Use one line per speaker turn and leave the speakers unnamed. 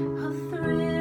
a thrill.